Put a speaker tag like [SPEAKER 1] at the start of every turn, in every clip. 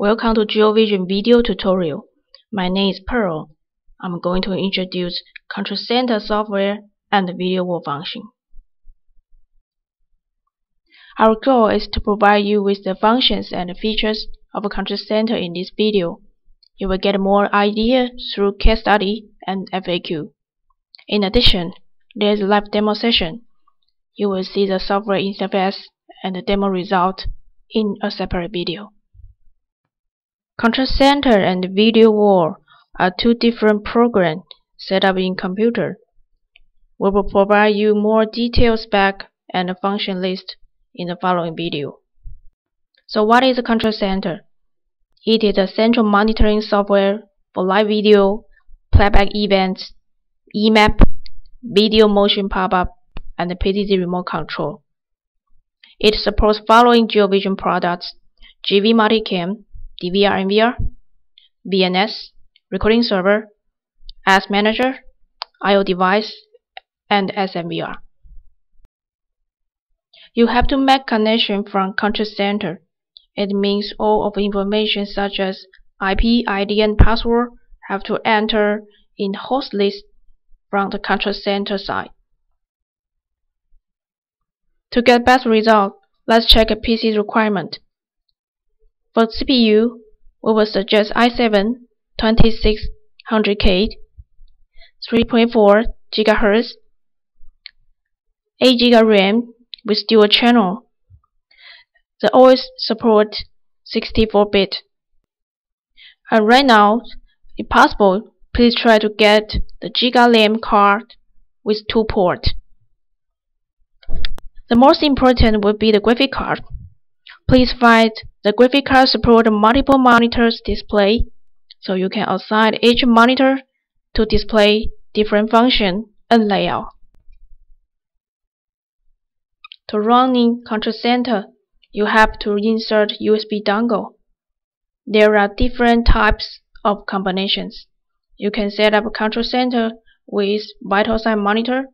[SPEAKER 1] Welcome to GeoVision video tutorial. My name is Pearl. I'm going to introduce Control Center software and video wall function. Our goal is to provide you with the functions and features of Control Center in this video. You will get more idea through case study and FAQ. In addition, there is a live demo session. You will see the software interface and the demo result in a separate video. Control Center and Video Wall are two different programs set up in computer. We will provide you more detailed spec and function list in the following video. So what is Control Center? It is a central monitoring software for live video, playback events, EMAP, video motion pop-up, and PTZ remote control. It supports following GeoVision products, GV Multicam, DVR NVR, VMS, recording server, ASManager, IO device, and SNVR. You have to make connection from control center. It means all of information such as IP, ID, and password have to enter in host list from the control center side. To get best result, let's check a PC's requirement. For CPU, we will suggest i7 2600K, 3.4 GHz, 8 GB RAM with dual channel. The OS support 64-bit. And right now, if possible, please try to get the Giga card with two ports. The most important would be the graphic card. Please find the graphic card support multiple monitors display, so you can assign each monitor to display different function and layout. To run in Control Center, you have to insert USB dongle. There are different types of combinations. You can set up Control Center with vital sign monitor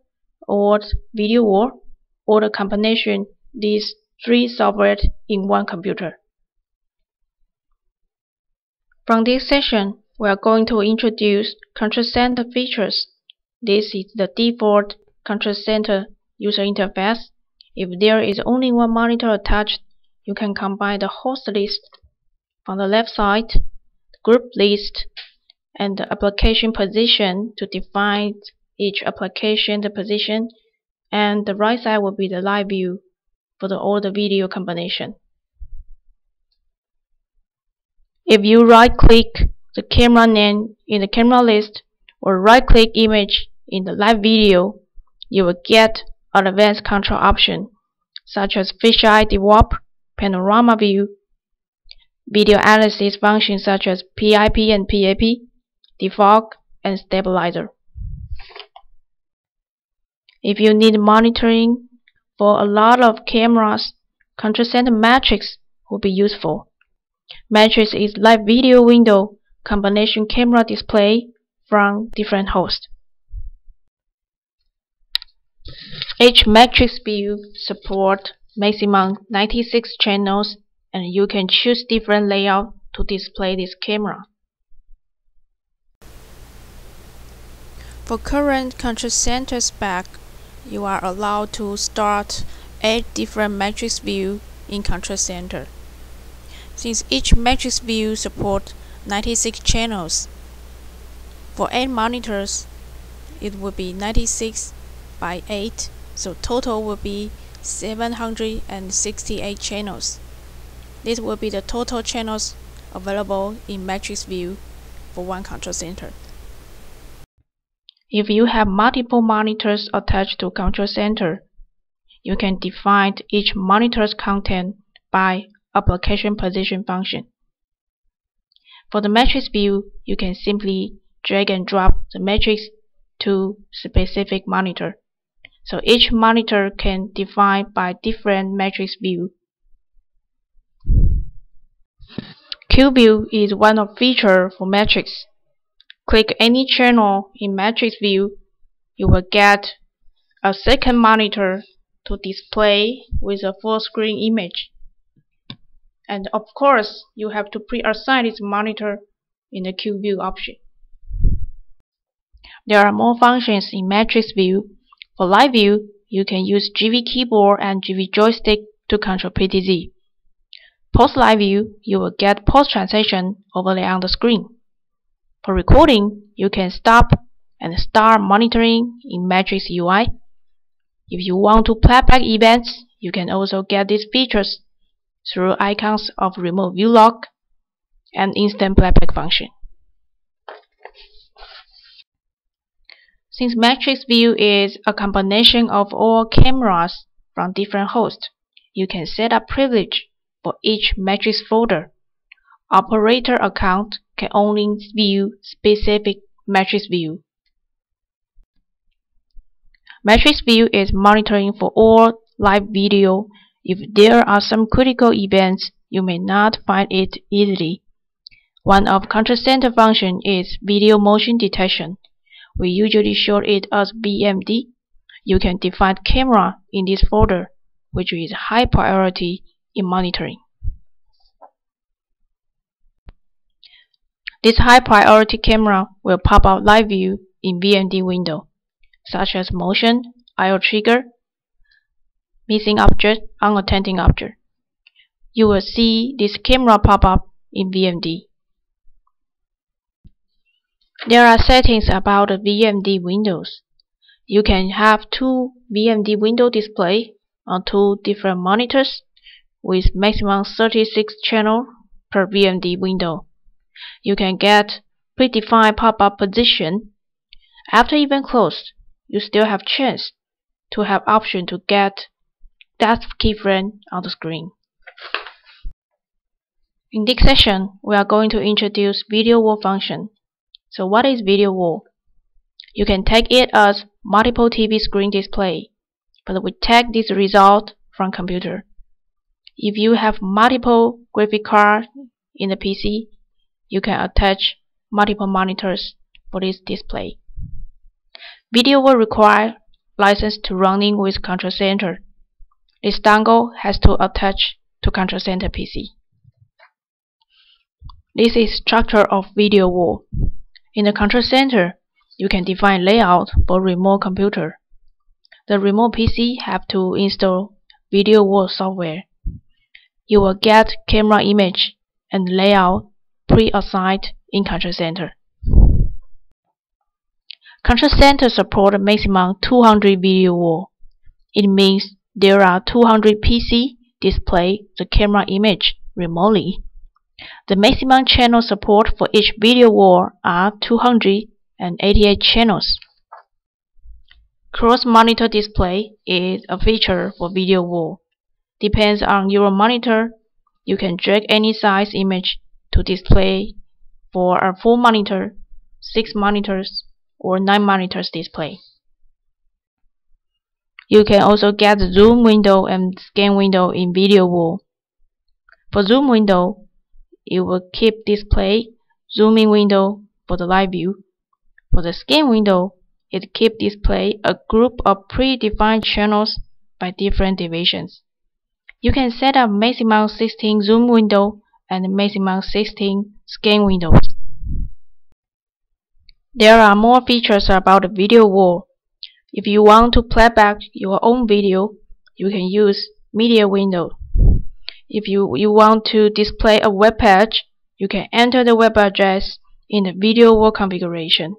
[SPEAKER 1] or video wall or the combination these three software in one computer. From this session, we are going to introduce Control Center features. This is the default Control Center user interface. If there is only one monitor attached, you can combine the host list on the left side, group list, and the application position to define each application the position, and the right side will be the live view for the all the video combination. If you right-click the camera name in the camera list or right-click image in the live video, you will get an advanced control option such as fisheye dewarp, panorama view, video analysis functions such as PIP and PAP, defog, and stabilizer. If you need monitoring for a lot of cameras, Control Center Matrix will be useful. Matrix is live video window combination camera display from different hosts. Each matrix view support maximum 96 channels and you can choose different layout to display this camera. For current control center spec, you are allowed to start 8 different matrix view in Control Center. Since each matrix view supports 96 channels, for 8 monitors, it will be 96 by 8, so total will be 768 channels. This will be the total channels available in matrix view for one control center. If you have multiple monitors attached to control center, you can define each monitor's content by application position function. For the matrix view, you can simply drag and drop the matrix to specific monitor. So each monitor can define by different matrix view. Q-view is one of feature for matrix. Click any channel in matrix view, you will get a second monitor to display with a full screen image. And of course, you have to pre-assign this monitor in the Q view option. There are more functions in Matrix View. For Live View, you can use GV keyboard and GV joystick to control PTZ. Post Live View, you will get post transition overlay on the screen. For recording, you can stop and start monitoring in Matrix UI. If you want to play back events, you can also get these features through icons of remote view log and instant playback function. Since Matrix View is a combination of all cameras from different hosts, you can set up privilege for each Matrix folder. Operator account can only view specific Matrix View. Matrix View is monitoring for all live video. If there are some critical events, you may not find it easily. One of Control Center function is video motion detection. We usually show it as VMD. You can define camera in this folder, which is high priority in monitoring. This high priority camera will pop up live view in VMD window such as motion, IO trigger, missing object, unattended object. You will see this camera pop up in VMD. There are settings about the VMD windows. You can have two VMD window display on two different monitors with maximum 36 channel per VMD window. You can get predefined pop-up position. After event closed, you still have chance to have option to get depth keyframe on the screen. In this session, we are going to introduce video wall function. So what is video wall? You can take it as multiple TV screen display, but we take this result from computer. If you have multiple graphic card in the PC, you can attach multiple monitors for this display. Video will require license to running with Control Center. This dongle has to attach to Control Center PC. This is structure of video wall. In the Control Center, you can define layout for remote computer. The remote PC have to install video wall software. You will get camera image and layout pre-assigned in Control Center. Control Center support maximum 200 video wall. It means there are 200 PC display the camera image remotely. The maximum channel support for each video wall are 288 channels. Cross-monitor display is a feature for video wall. Depends on your monitor, you can drag any size image to display for a full monitor, 6 monitors, or 9 monitors display. You can also get the zoom window and scan window in video wall. For zoom window, it will keep display zooming window for the live view. For the scan window, it keep display a group of predefined channels by different divisions. You can set up maximum 16 zoom window and maximum 16 scan windows. There are more features about the video wall. If you want to play back your own video, you can use media window. If you, you want to display a web page, you can enter the web address in the video wall configuration.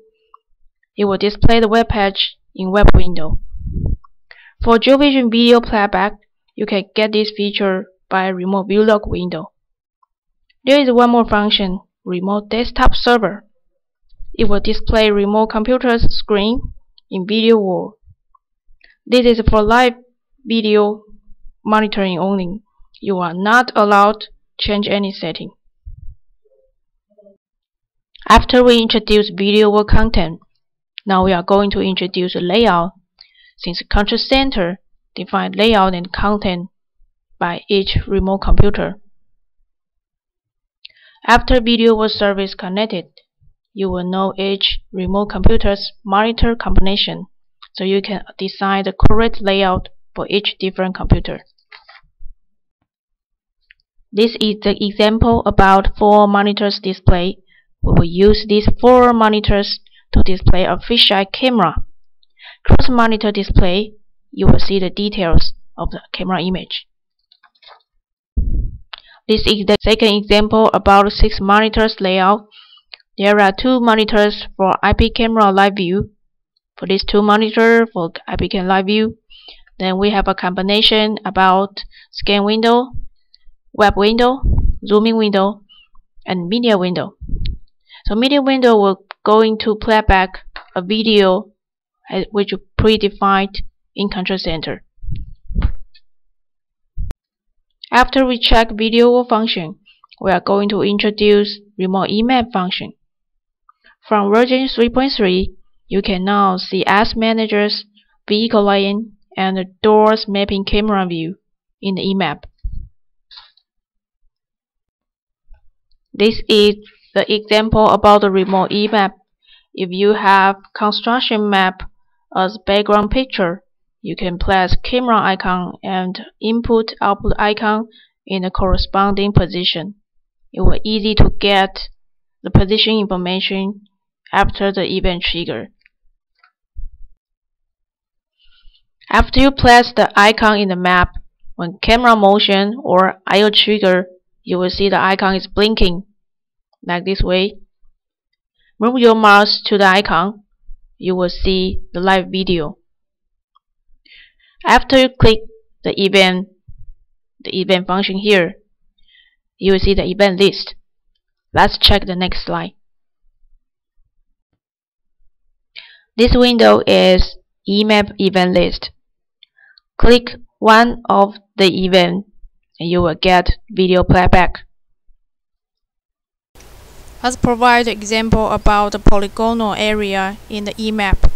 [SPEAKER 1] It will display the web page in web window. For GeoVision video playback, you can get this feature by remote view log window. There is one more function, remote desktop server. It will display remote computer's screen in video wall. This is for live video monitoring only. You are not allowed to change any setting. After we introduce video wall content, now we are going to introduce layout. Since Control Center define layout and content by each remote computer. After video wall service connected, you will know each remote computer's monitor combination, so you can design the correct layout for each different computer. This is the example about four monitors display. We will use these four monitors to display a fisheye camera. Cross monitor display, you will see the details of the camera image. This is the second example about 6 monitors layout. There are two monitors for IP camera live view. For these two monitors for IP camera live view, then we have a combination about scan window, web window, zooming window, and media window. So media window will going to playback a video eh, which is predefined in control center. After we check video function, we are going to introduce remote EMAP function. From version 3.3, you can now see ASManagers, Vehicle Lane, and the Doors Mapping Camera View in the EMAP. This is the example about the remote EMAP. If you have construction map as background picture, you can place camera icon and input output icon in the corresponding position. It will easy to get the position information after the event trigger. After you place the icon in the map, when camera motion or IO trigger, you will see the icon is blinking, like this way. Move your mouse to the icon, you will see the live video. After you click the event, the event function here, you will see the event list. Let's check the next slide. This window is EMAP event list. Click one of the event and you will get video playback.
[SPEAKER 2] Let's provide example about the polygonal area in the EMAP.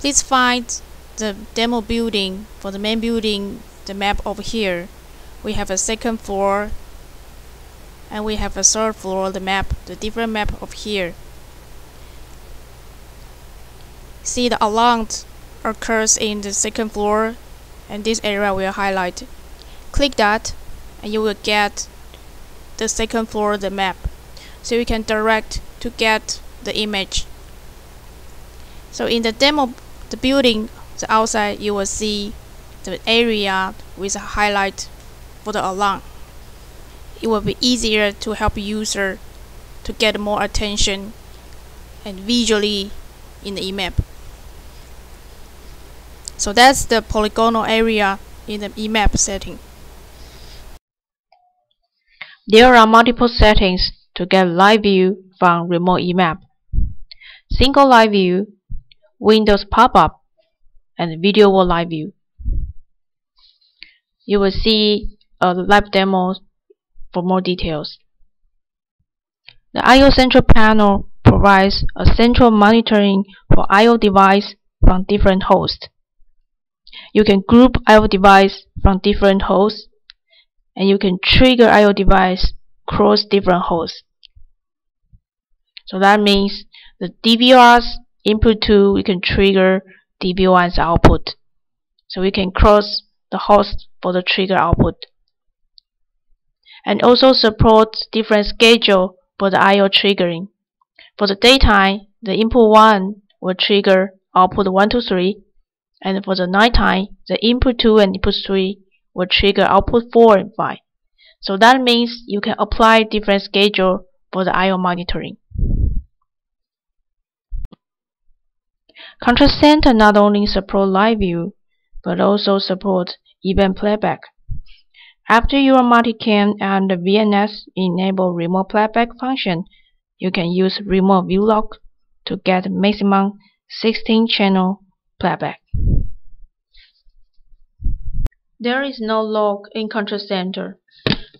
[SPEAKER 2] Please find the demo building for the main building, the map over here. We have a second floor and we have a third floor, the map, the different map of here. See the alarm occurs in the second floor and this area will highlight. Click that and you will get the second floor the map. So you can direct to get the image. So in the demo the building the outside you will see the area with a highlight for the alarm. It will be easier to help user to get more attention and visually in the EMAP. So that's the polygonal area in the EMAP setting.
[SPEAKER 1] There are multiple settings to get live view from remote EMAP. Single live view, Windows pop-up, and video wall live view. You will see a live demo for more details. The I.O. Central panel provides a central monitoring for I.O. device from different hosts. You can group I.O. device from different hosts and you can trigger I.O. device cross different hosts. So that means the DVR's input 2 we can trigger DV1's output. So we can cross the host for the trigger output. And also support different schedule for the I.O. triggering. For the daytime, the input 1 will trigger output 1 to 3 and for the nighttime, the input 2 and input 3 will trigger output 4 and 5. So that means you can apply different schedule for the I.O. monitoring. Control Center not only support live view, but also support event playback. After your multicam and the VMS enable remote playback function, you can use remote view log to get maximum 16 channel playback. There is no log in Control Center,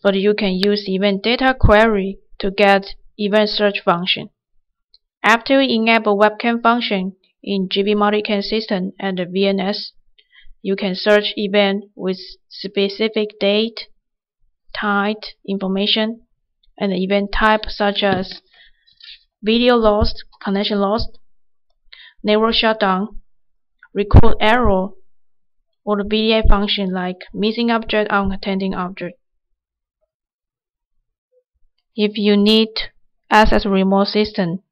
[SPEAKER 1] but you can use event data query to get event search function. After you enable webcam function in GV Multicam system and VMS, you can search event with specific date, time information, and event type such as video lost, connection lost, network shutdown, record error, or the VDA function like missing object, uncontaining object. If you need access remote system,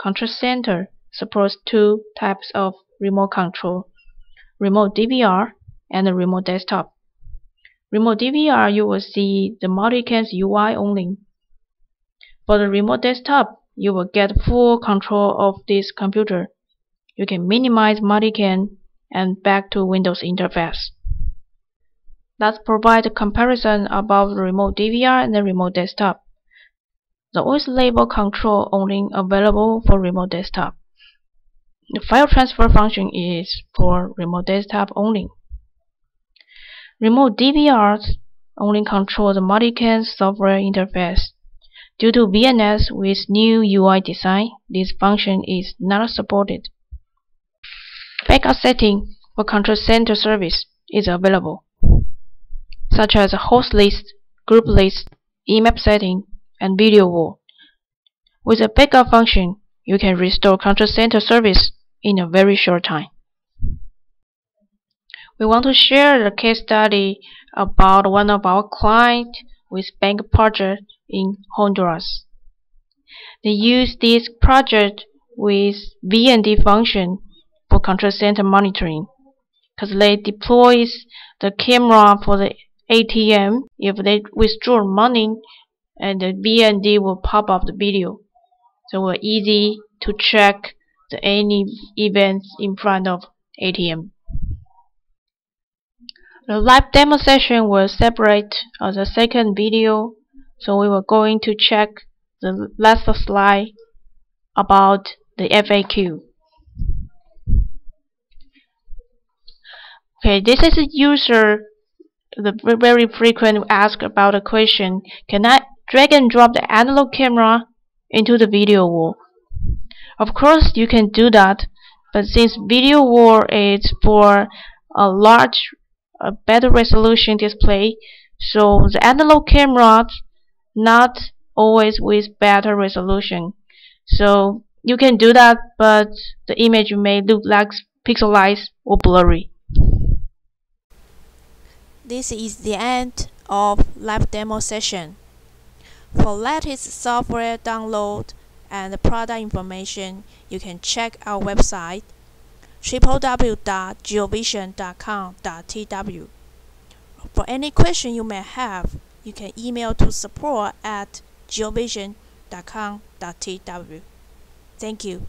[SPEAKER 1] Control Center supports two types of remote control, remote DVR and remote desktop. Remote DVR, you will see the Multicam's UI only. For the remote desktop, you will get full control of this computer. You can minimize Multicam and back to Windows interface. Let's provide a comparison about remote DVR and the remote desktop. The OS label control only available for remote desktop. The file transfer function is for remote desktop only. Remote DVRs only control the Multicam software interface. Due to VMS with new UI design, this function is not supported. Backup setting for Control Center service is available, such as host list, group list, EMAP setting, and video wall. With a backup function, you can restore Control Center service in a very short time. We want to share a case study about one of our clients with bank project in Honduras. They use this project with VMD function for control center monitoring because they deploys the camera for the ATM if they withdraw money and the VMD will pop up the video so it's easy to check the any events in front of ATM. The live demo session will separate uh, as a second video, so we were going to check the last slide about the FAQ. Okay, this is a user the very frequent ask about a question, can I drag and drop the analog camera into the video wall? Of course you can do that, but since video wall is for a large a better resolution display so the analog camera not always with better resolution. So you can do that but the image may look like pixelized or blurry
[SPEAKER 2] this is the end of live demo session for latest software download and product information you can check our website www.geovision.com.tw. For any question you may have, you can email to support at geovision.com.tw. Thank you.